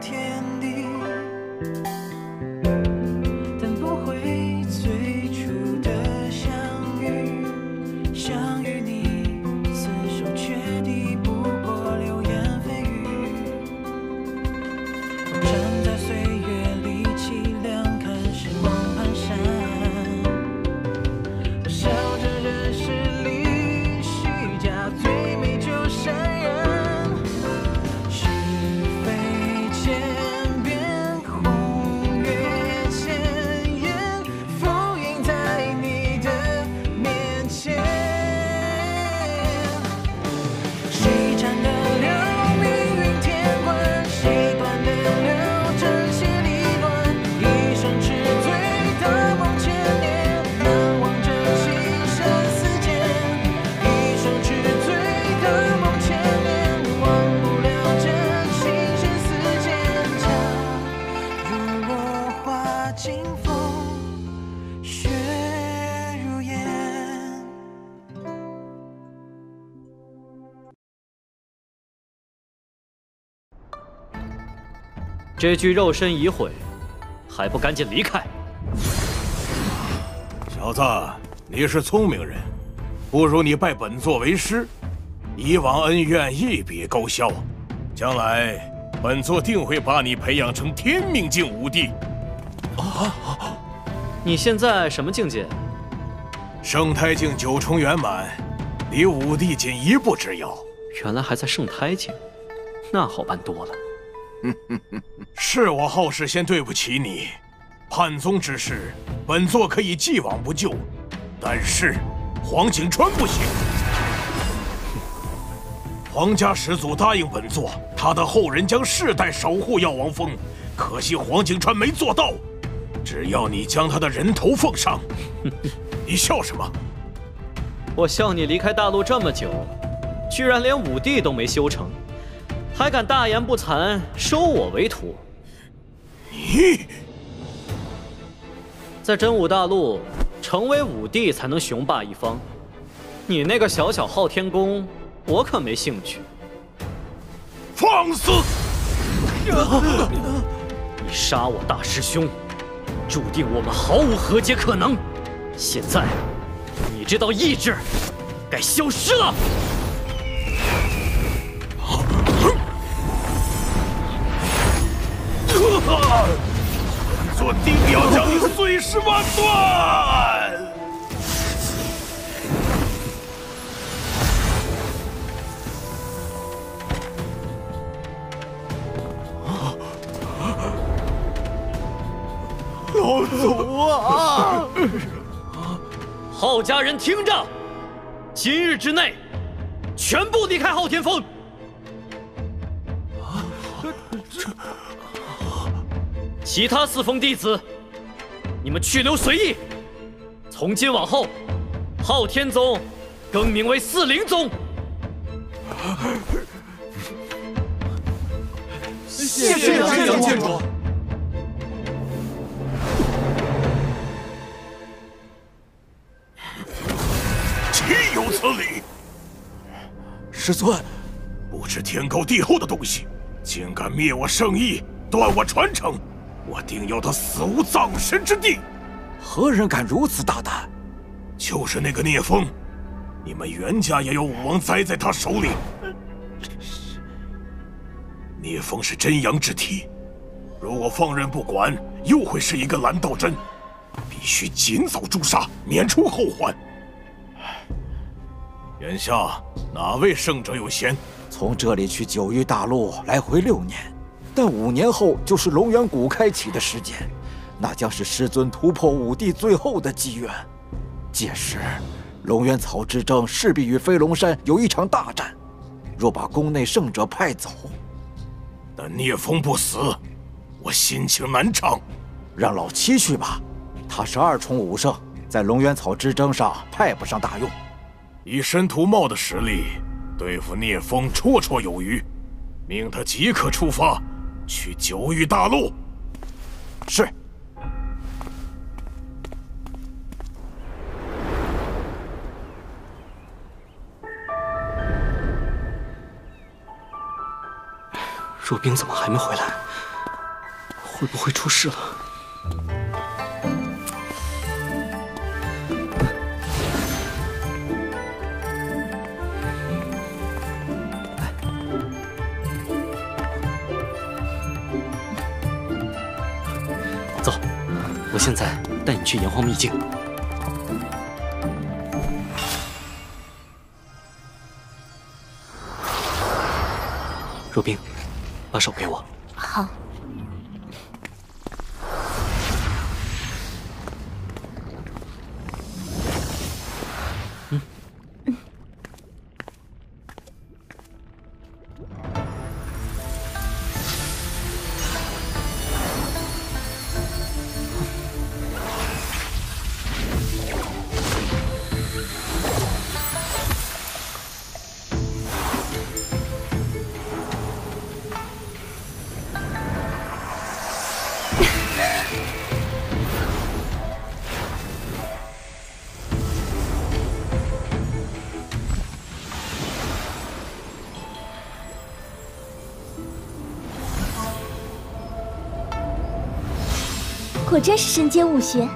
天。这具肉身已毁，还不赶紧离开？小子，你是聪明人，不如你拜本座为师，以往恩怨一笔勾销。将来本座定会把你培养成天命境武帝。啊你现在什么境界？圣胎境九重圆满，离武帝仅一步之遥。原来还在圣胎境，那好办多了。是我后世先对不起你，叛宗之事，本座可以既往不咎，但是黄景川不行。皇家始祖答应本座，他的后人将世代守护药王峰，可惜黄景川没做到。只要你将他的人头奉上，你笑什么？我笑你离开大陆这么久，居然连武帝都没修成，还敢大言不惭收我为徒。你在真武大陆，成为武帝才能雄霸一方。你那个小小昊天宫，我可没兴趣。放肆！你杀我大师兄，注定我们毫无和解可能。现在，你这道意志该消失了。本座定要将你碎尸万段！老祖啊！郝家人听着，今日之内，全部离开昊天峰。啊，这其他四峰弟子，你们去留随意。从今往后，昊天宗更名为四灵宗。谢谢杨杨剑主。岂有此理！师尊，不知天高地厚的东西，竟敢灭我圣意，断我传承！我定要他死无葬身之地！何人敢如此大胆？就是那个聂风，你们袁家也有武王栽在他手里。聂风是真阳之体，如果放任不管，又会是一个蓝道真。必须尽早诛杀，免除后患。眼下哪位圣者有闲？从这里去九域大陆来回六年，但五年后就是龙元谷开启的时间，那将是师尊突破五帝最后的机缘。届时，龙源草之争势必与飞龙山有一场大战。若把宫内圣者派走，但聂风不死，我心情难长。让老七去吧，他是二重武圣，在龙源草之争上派不上大用。以申屠茂的实力，对付聂风绰绰有余。命他即刻出发，去九域大陆。是。若冰怎么还没回来会不会出事了？现在带你去炎黄秘境。若冰，把手给我。好。果真是身兼武学。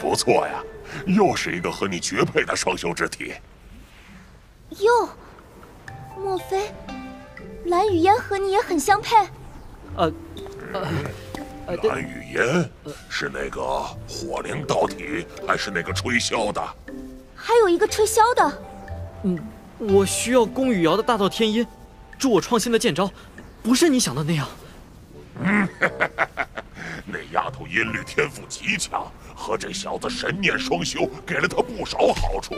不错呀，又是一个和你绝配的双修之体。哟，莫非蓝雨嫣和你也很相配？呃，呃，蓝雨嫣是那个火灵道体，还是那个吹箫的？还有一个吹箫的。嗯，我需要宫羽瑶的大道天音，助我创新的剑招，不是你想的那样。嗯，那丫头音律天赋极强，和这小子神念双修给了他不少好处。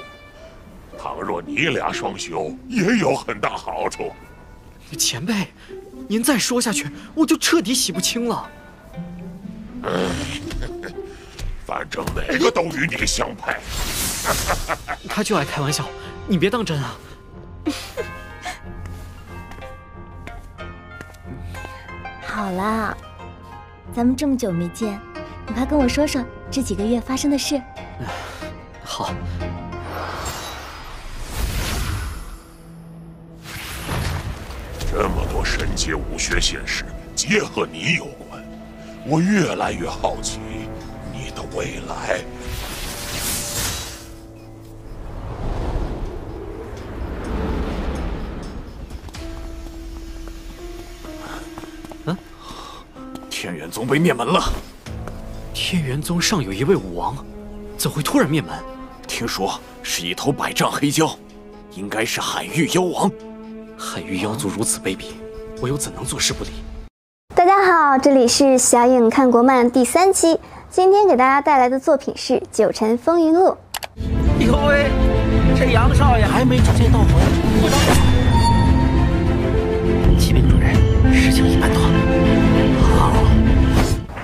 倘若你俩双修，也有很大好处。前辈，您再说下去，我就彻底洗不清了。反正哪个都与你相配。他就爱开玩笑，你别当真啊。好啦，咱们这么久没见，你快跟我说说这几个月发生的事。好。这么多神阶武学现实，皆和你有关，我越来越好奇你的未来。天元宗被灭门了。天元宗上有一位武王，怎会突然灭门？听说是一头百丈黑蛟，应该是海域妖王。海域妖族如此卑鄙，我又怎能坐视不理？大家好，这里是小影看国漫第三期，今天给大家带来的作品是《九尘风云录》。呦喂，这杨少爷还没出现盗魂，不着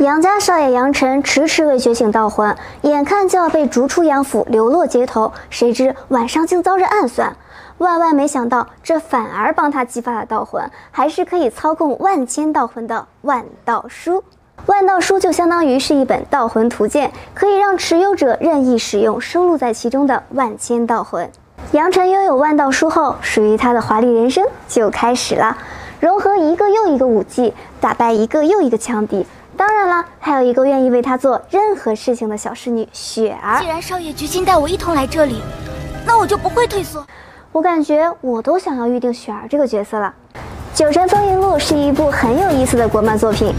杨家少爷杨晨迟迟未觉醒道魂，眼看就要被逐出杨府，流落街头，谁知晚上竟遭人暗算。万万没想到，这反而帮他激发了道魂，还是可以操控万千道魂的万道书。万道书就相当于是一本道魂图鉴，可以让持有者任意使用收录在其中的万千道魂。杨晨拥有万道书后，属于他的华丽人生就开始了，融合一个又一个武技，打败一个又一个强敌。当然了，还有一个愿意为他做任何事情的小侍女雪儿。既然少爷决心带我一同来这里，那我就不会退缩。我感觉我都想要预定雪儿这个角色了。《九尘风云录》是一部很有意思的国漫作品，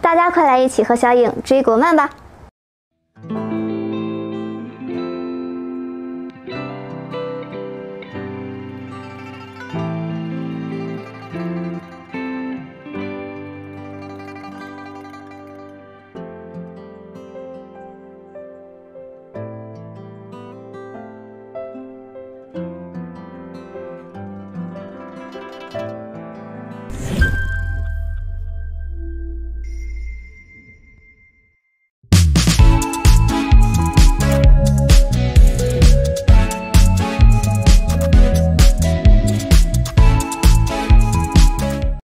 大家快来一起和小影追国漫吧！